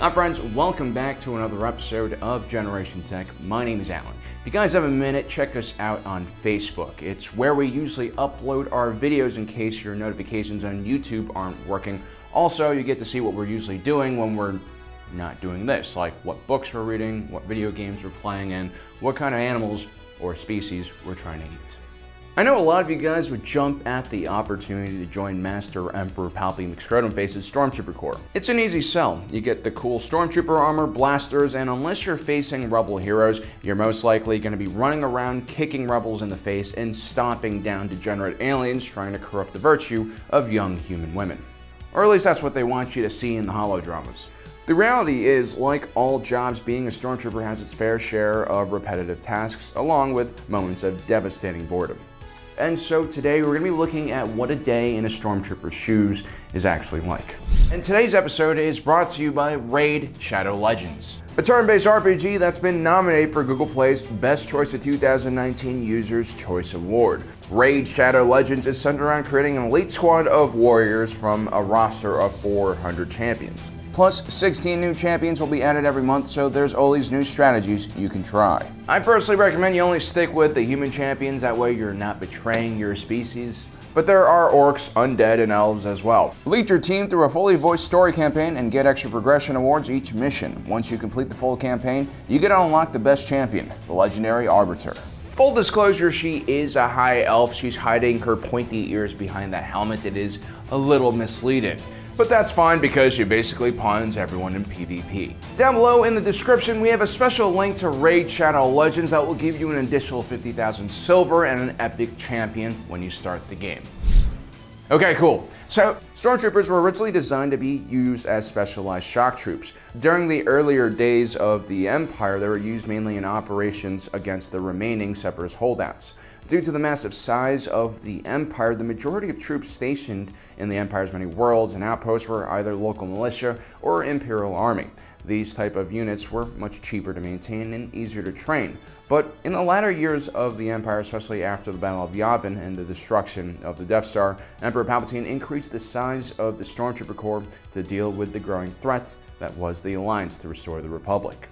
Hi friends, welcome back to another episode of Generation Tech. My name is Allen. If you guys have a minute, check us out on Facebook. It's where we usually upload our videos in case your notifications on YouTube aren't working. Also, you get to see what we're usually doing when we're not doing this, like what books we're reading, what video games we're playing, and what kind of animals or species we're trying to eat. I know a lot of you guys would jump at the opportunity to join Master Emperor Palpatine McScrotum Face's Stormtrooper Corps. It's an easy sell. You get the cool Stormtrooper armor, blasters, and unless you're facing Rebel heroes, you're most likely going to be running around kicking Rebels in the face and stomping down degenerate aliens trying to corrupt the virtue of young human women. Or at least that's what they want you to see in the holodramas. The reality is, like all jobs, being a stormtrooper has its fair share of repetitive tasks, along with moments of devastating boredom. And so today we're going to be looking at what a day in a Stormtrooper's shoes is actually like. And today's episode is brought to you by Raid Shadow Legends, a turn-based RPG that's been nominated for Google Play's Best Choice of 2019 Users' Choice Award. Raid Shadow Legends is centered around creating an elite squad of warriors from a roster of 400 champions. Plus, 16 new champions will be added every month, so there's always new strategies you can try. I personally recommend you only stick with the human champions, that way you're not betraying your species. But there are orcs, undead, and elves as well. Lead your team through a fully voiced story campaign and get extra progression awards each mission. Once you complete the full campaign, you get to unlock the best champion, the legendary Arbiter. Full disclosure, she is a high elf. She's hiding her pointy ears behind that helmet. It is a little misleading. But that's fine because she basically pawns everyone in PvP. Down below in the description, we have a special link to Raid Shadow Legends that will give you an additional 50,000 silver and an epic champion when you start the game. Okay, cool. So, stormtroopers were originally designed to be used as specialized shock troops. During the earlier days of the Empire, they were used mainly in operations against the remaining separatist holdouts. Due to the massive size of the Empire, the majority of troops stationed in the Empire's many worlds and outposts were either local militia or Imperial Army. These type of units were much cheaper to maintain and easier to train. But in the latter years of the Empire, especially after the Battle of Yavin and the destruction of the Death Star, Emperor Palpatine increased the size of the Stormtrooper Corps to deal with the growing threat that was the Alliance to restore the Republic.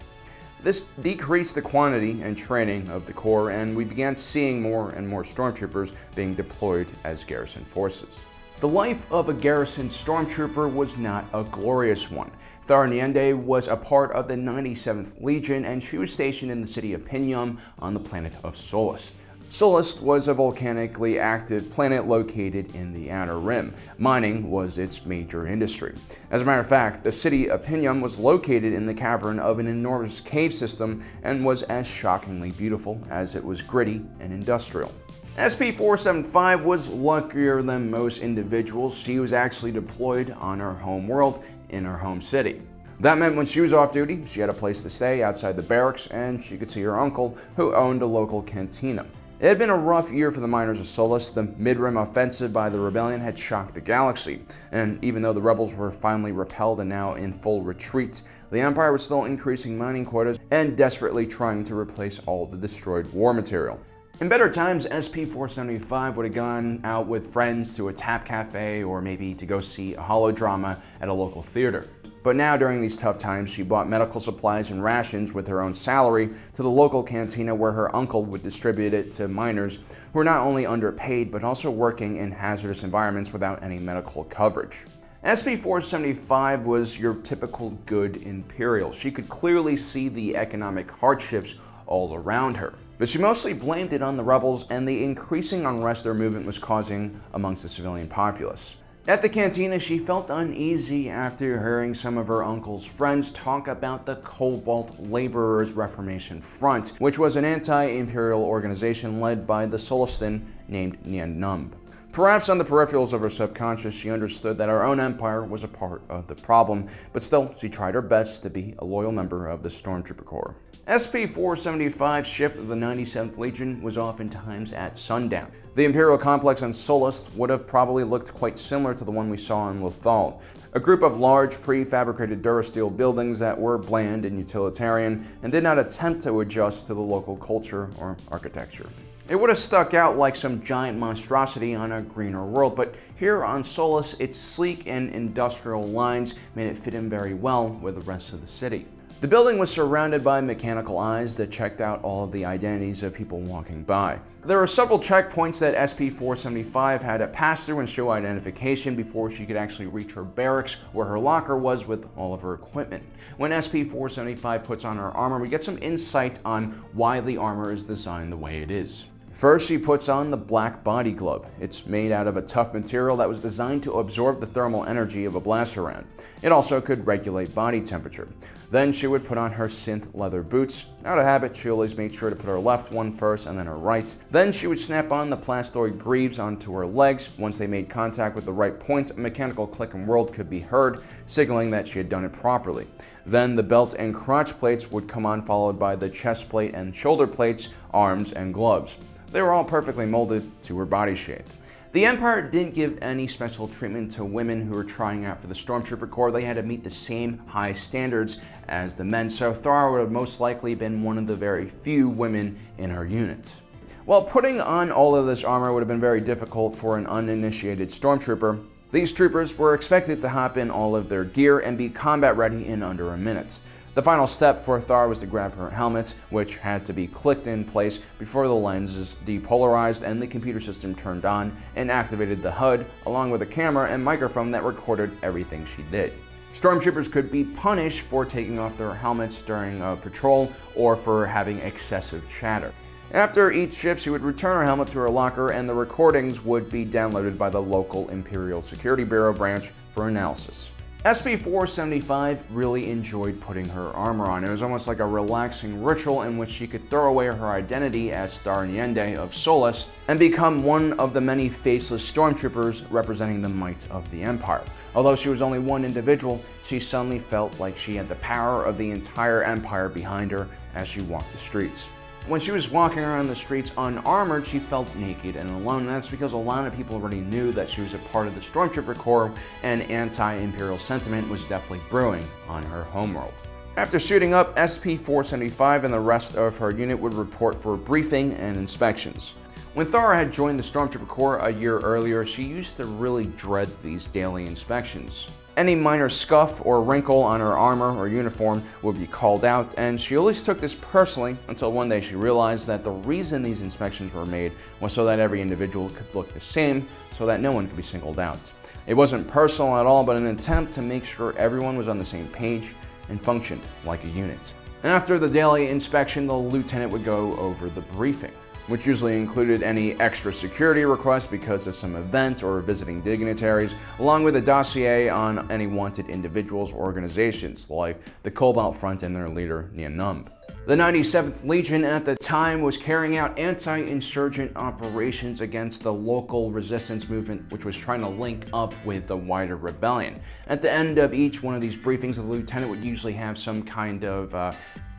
This decreased the quantity and training of the Corps, and we began seeing more and more stormtroopers being deployed as garrison forces. The life of a garrison stormtrooper was not a glorious one. Thara Nyende was a part of the 97th Legion, and she was stationed in the city of Pinyumb on the planet of Sullust. Sullust was a volcanically active planet located in the Outer Rim. Mining was its major industry. As a matter of fact, the city of Pinyumb was located in the cavern of an enormous cave system and was as shockingly beautiful as it was gritty and industrial. SP-475 was luckier than most individuals. She was actually deployed on her home world in her home city. That meant when she was off duty, she had a place to stay outside the barracks and she could see her uncle, who owned a local cantina. It had been a rough year for the miners of Sullust. The mid-rim offensive by the rebellion had shocked the galaxy, and even though the rebels were finally repelled and now in full retreat, the Empire was still increasing mining quotas and desperately trying to replace all the destroyed war material. In better times, SP-475 would have gone out with friends to a tap cafe or maybe to go see a holodrama at a local theater. But now, during these tough times, she bought medical supplies and rations with her own salary to the local cantina where her uncle would distribute it to miners who were not only underpaid but also working in hazardous environments without any medical coverage. SP-475 was your typical good Imperial. She could clearly see the economic hardships all around her. But she mostly blamed it on the rebels and the increasing unrest their movement was causing amongst the civilian populace. At the cantina, she felt uneasy after hearing some of her uncle's friends talk about the Cobalt Laborers Reformation Front, which was an anti-imperial organization led by the Sullustan named Nien Nunb. Perhaps on the peripherals of her subconscious, she understood that her own empire was a part of the problem, but still, she tried her best to be a loyal member of the Stormtrooper Corps. SP-475's shift of the 97th Legion was oftentimes at sundown. The Imperial complex on Sullust would have probably looked quite similar to the one we saw in Lothal, a group of large prefabricated Durasteel buildings that were bland and utilitarian and did not attempt to adjust to the local culture or architecture. It would have stuck out like some giant monstrosity on a greener world, but here on Sullust, its sleek and industrial lines made it fit in very well with the rest of the city. The building was surrounded by mechanical eyes that checked out all of the identities of people walking by. There were several checkpoints that SP-475 had to pass through and show identification before she could actually reach her barracks where her locker was with all of her equipment. When SP-475 puts on her armor, we get some insight on why the armor is designed the way it is. First, she puts on the black body glove. It's made out of a tough material that was designed to absorb the thermal energy of a blaster round. It also could regulate body temperature. Then she would put on her synth leather boots. Out of habit, she always made sure to put her left one first and then her right. Then she would snap on the plastoid greaves onto her legs. Once they made contact with the right point, a mechanical click and whirl could be heard, signaling that she had done it properly. Then the belt and crotch plates would come on, followed by the chest plate and shoulder plates, arms, and gloves. They were all perfectly molded to her body shape. The Empire didn't give any special treatment to women who were trying out for the Stormtrooper Corps. They had to meet the same high standards as the men, so Thara would have most likely been one of the very few women in her unit. While putting on all of this armor would have been very difficult for an uninitiated Stormtrooper, these troopers were expected to hop in all of their gear and be combat ready in under a minute. The final step for Thar was to grab her helmet, which had to be clicked in place before the lenses depolarized and the computer system turned on and activated the HUD, along with a camera and microphone that recorded everything she did. Stormtroopers could be punished for taking off their helmets during a patrol or for having excessive chatter. After each shift, she would return her helmet to her locker and the recordings would be downloaded by the local Imperial Security Bureau branch for analysis. SP-475 really enjoyed putting her armor on. It was almost like a relaxing ritual in which she could throw away her identity as Thar Nyende of Sullust and become one of the many faceless stormtroopers representing the might of the Empire. Although she was only one individual, she suddenly felt like she had the power of the entire Empire behind her as she walked the streets. When she was walking around the streets unarmored, she felt naked and alone. And that's because a lot of people already knew that she was a part of the Stormtrooper Corps and anti-Imperial sentiment was definitely brewing on her homeworld. After shooting up, SP-475 and the rest of her unit would report for briefing and inspections. When Thara had joined the Stormtrooper Corps a year earlier, she used to really dread these daily inspections. Any minor scuff or wrinkle on her armor or uniform would be called out, and she always took this personally until one day she realized that the reason these inspections were made was so that every individual could look the same, so that no one could be singled out. It wasn't personal at all, but an attempt to make sure everyone was on the same page and functioned like a unit. And After the daily inspection, the lieutenant would go over the briefing which usually included any extra security requests because of some event or visiting dignitaries, along with a dossier on any wanted individuals or organizations, like the Cobalt Front and their leader, Nien Nunb. The 97th Legion at the time was carrying out anti-insurgent operations against the local resistance movement, which was trying to link up with the wider rebellion. At the end of each one of these briefings, the lieutenant would usually have some kind of uh,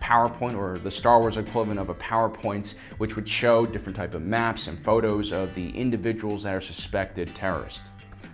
PowerPoint or the Star Wars equivalent of a PowerPoint, which would show different type of maps and photos of the individuals that are suspected terrorists.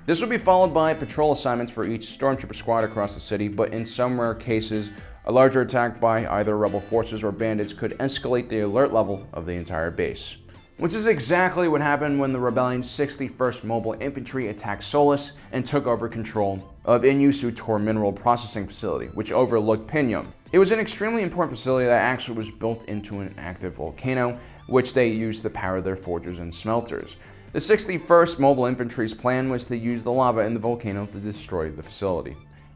This would be followed by patrol assignments for each Stormtrooper squad across the city, but in some rare cases, a larger attack by either rebel forces or bandits could escalate the alert level of the entire base. Which is exactly what happened when the Rebellion's 61st Mobile Infantry attacked Sullust and took over control of Inyusu Tor Mineral Processing Facility, which overlooked Pinyumb. It was an extremely important facility that actually was built into an active volcano, which they used to power their forges and smelters. The 61st Mobile Infantry's plan was to use the lava in the volcano to destroy the facility.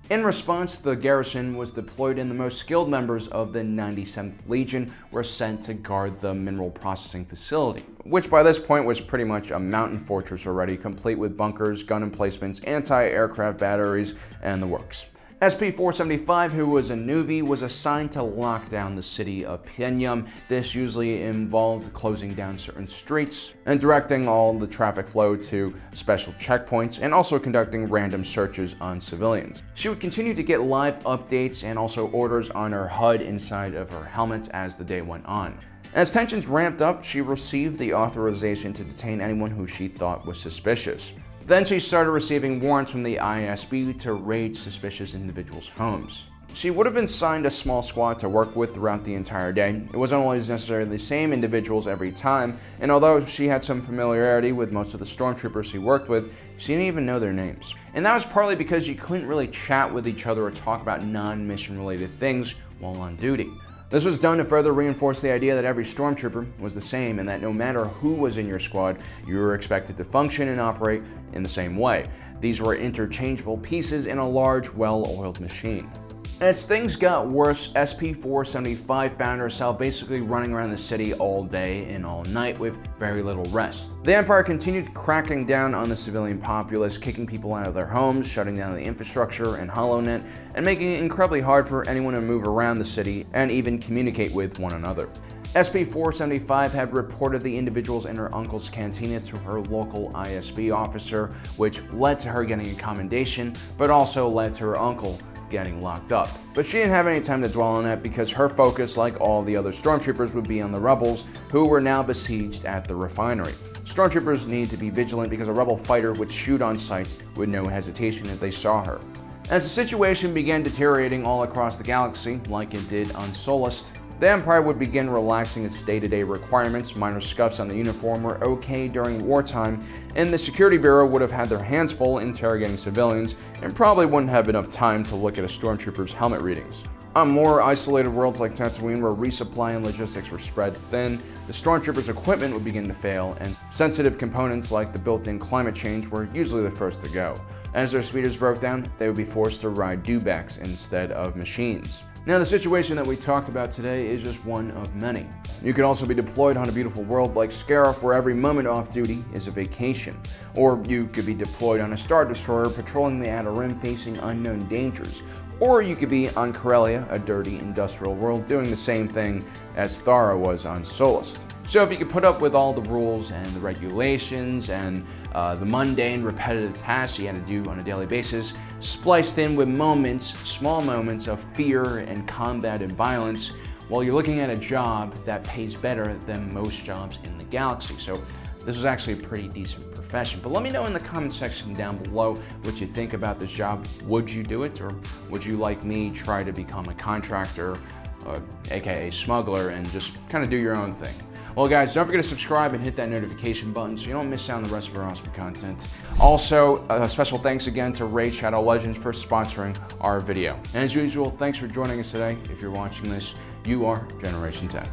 In response, the garrison was deployed and the most skilled members of the 97th Legion were sent to guard the mineral processing facility, which by this point was pretty much a mountain fortress already, complete with bunkers, gun emplacements, anti-aircraft batteries, and the works. SP-475, who was a newbie, was assigned to lock down the city of Pinyumb. This usually involved closing down certain streets and directing all the traffic flow to special checkpoints and also conducting random searches on civilians. She would continue to get live updates and also orders on her HUD inside of her helmet as the day went on. As tensions ramped up, she received the authorization to detain anyone who she thought was suspicious. Then she started receiving warrants from the ISB to raid suspicious individuals' homes. She would have been signed a small squad to work with throughout the entire day. It wasn't always necessarily the same individuals every time, and although she had some familiarity with most of the stormtroopers she worked with, she didn't even know their names. And that was partly because she couldn't really chat with each other or talk about non-mission related things while on duty. This was done to further reinforce the idea that every stormtrooper was the same and that no matter who was in your squad, you were expected to function and operate in the same way. These were interchangeable pieces in a large, well-oiled machine. As things got worse, SP-475 found herself basically running around the city all day and all night with very little rest. The Empire continued cracking down on the civilian populace, kicking people out of their homes, shutting down the infrastructure and HoloNet, and making it incredibly hard for anyone to move around the city and even communicate with one another. SP-475 had reported the individuals in her uncle's cantina to her local ISB officer, which led to her getting a commendation, but also led to her uncle getting locked up. But she didn't have any time to dwell on it because her focus, like all the other stormtroopers, would be on the rebels who were now besieged at the refinery. Stormtroopers need to be vigilant because a rebel fighter would shoot on sight with no hesitation if they saw her. As the situation began deteriorating all across the galaxy, like it did on Sullust, the Empire would begin relaxing its day-to-day -day requirements, minor scuffs on the uniform were okay during wartime, and the Security Bureau would have had their hands full interrogating civilians and probably wouldn't have enough time to look at a stormtrooper's helmet readings. On more isolated worlds like Tatooine where resupply and logistics were spread thin, the stormtroopers' equipment would begin to fail, and sensitive components like the built-in climate change were usually the first to go. As their speeders broke down, they would be forced to ride dewbacks instead of machines. Now, the situation that we talked about today is just one of many. You could also be deployed on a beautiful world like Scarif, where every moment off duty is a vacation. Or you could be deployed on a Star Destroyer patrolling the Outer Rim facing unknown dangers. Or you could be on Corellia, a dirty industrial world, doing the same thing as Thara was on Sullust. So if you could put up with all the rules and the regulations and uh, the mundane, repetitive tasks you had to do on a daily basis, spliced in with moments, small moments of fear and combat and violence, while you're looking at a job that pays better than most jobs in the galaxy. So this was actually a pretty decent profession. But let me know in the comment section down below what you think about this job. Would you do it or would you like me try to become a contractor, uh, aka smuggler, and just kind of do your own thing? Well, guys, don't forget to subscribe and hit that notification button so you don't miss out on the rest of our awesome content. Also, a special thanks again to Raid Shadow Legends for sponsoring our video. And as usual, thanks for joining us today. If you're watching this, you are Generation Tech.